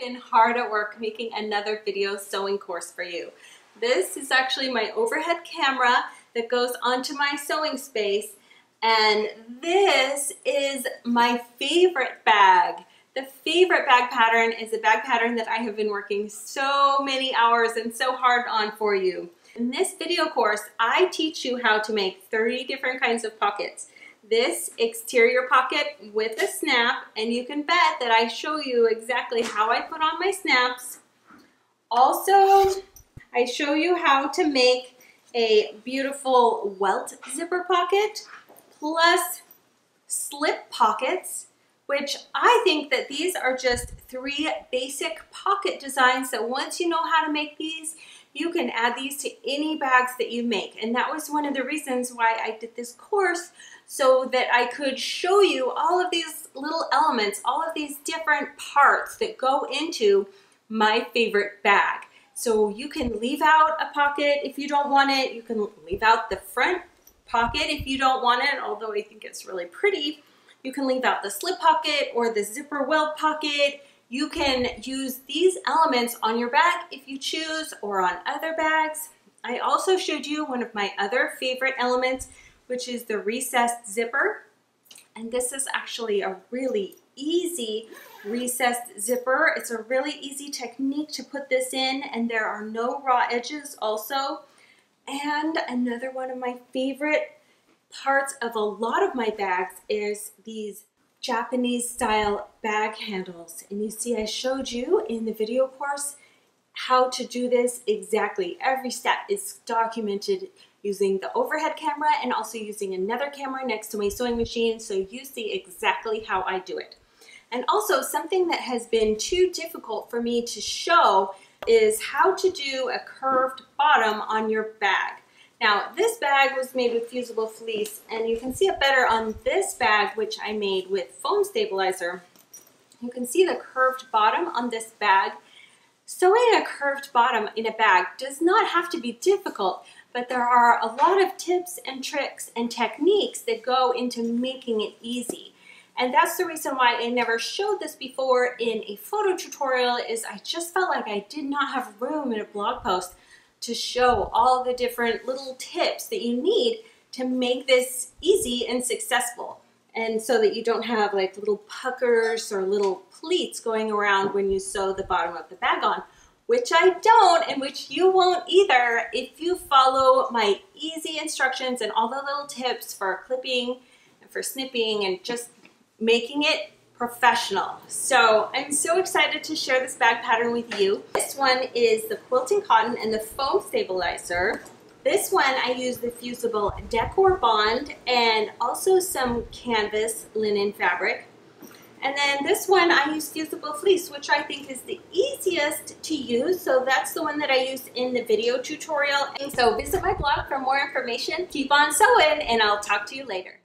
been hard at work making another video sewing course for you. This is actually my overhead camera that goes onto my sewing space and this is my favorite bag. The favorite bag pattern is a bag pattern that I have been working so many hours and so hard on for you. In this video course, I teach you how to make 30 different kinds of pockets this exterior pocket with a snap and you can bet that I show you exactly how I put on my snaps. Also, I show you how to make a beautiful welt zipper pocket plus slip pockets which I think that these are just three basic pocket designs that once you know how to make these, you can add these to any bags that you make. And that was one of the reasons why I did this course so that I could show you all of these little elements, all of these different parts that go into my favorite bag. So you can leave out a pocket if you don't want it. You can leave out the front pocket if you don't want it, although I think it's really pretty. You can leave out the slip pocket or the zipper welt pocket. You can use these elements on your bag if you choose or on other bags. I also showed you one of my other favorite elements, which is the recessed zipper. And this is actually a really easy recessed zipper. It's a really easy technique to put this in and there are no raw edges also. And another one of my favorite parts of a lot of my bags is these Japanese style bag handles. And you see I showed you in the video course how to do this exactly. Every step is documented using the overhead camera and also using another camera next to my sewing machine so you see exactly how I do it. And also something that has been too difficult for me to show is how to do a curved bottom on your bag. Now this bag was made with fusible fleece and you can see it better on this bag which I made with foam stabilizer. You can see the curved bottom on this bag. Sewing a curved bottom in a bag does not have to be difficult, but there are a lot of tips and tricks and techniques that go into making it easy. And that's the reason why I never showed this before in a photo tutorial is I just felt like I did not have room in a blog post to show all the different little tips that you need to make this easy and successful. And so that you don't have like little puckers or little pleats going around when you sew the bottom of the bag on, which I don't and which you won't either if you follow my easy instructions and all the little tips for clipping and for snipping and just making it professional. So I'm so excited to share this bag pattern with you. This one is the quilting cotton and the foam stabilizer. This one I use the fusible decor bond and also some canvas linen fabric. And then this one I use fusible fleece, which I think is the easiest to use. So that's the one that I used in the video tutorial. And so visit my blog for more information. Keep on sewing and I'll talk to you later.